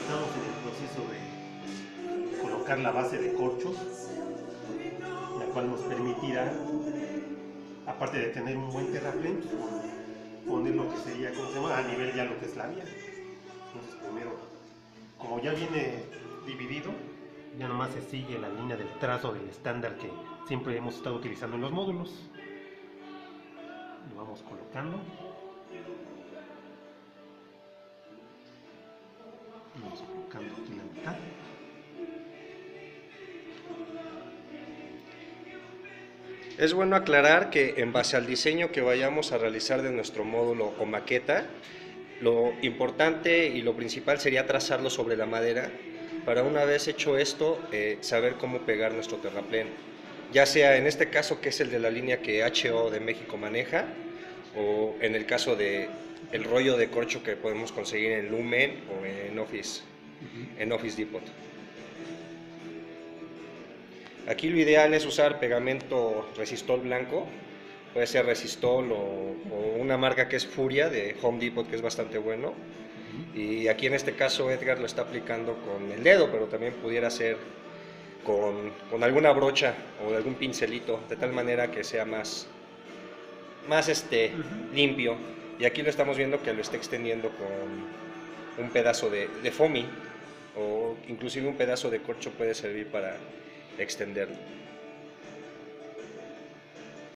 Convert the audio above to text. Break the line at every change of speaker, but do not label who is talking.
estamos en el proceso de colocar la base de corchos, la cual nos permitirá, aparte de tener un buen terraplén, poner lo que sería, ¿cómo se llama? A nivel ya lo que es la vía. Entonces primero, como ya viene dividido, ya nomás se sigue la línea del trazo del estándar que siempre hemos estado utilizando en los módulos. Lo vamos colocando.
Es bueno aclarar que en base al diseño que vayamos a realizar de nuestro módulo o maqueta, lo importante y lo principal sería trazarlo sobre la madera para una vez hecho esto, eh, saber cómo pegar nuestro terraplén. Ya sea en este caso que es el de la línea que HO de México maneja, o en el caso de el rollo de corcho que podemos conseguir en Lumen o en Office, en Office Depot. Aquí lo ideal es usar pegamento resistol blanco, puede ser resistol o, o una marca que es Furia de Home Depot que es bastante bueno. Y aquí en este caso Edgar lo está aplicando con el dedo, pero también pudiera ser con, con alguna brocha o algún pincelito, de tal manera que sea más, más este, limpio. Y aquí lo estamos viendo que lo está extendiendo con un pedazo de, de foamy o inclusive un pedazo de corcho puede servir para extenderlo.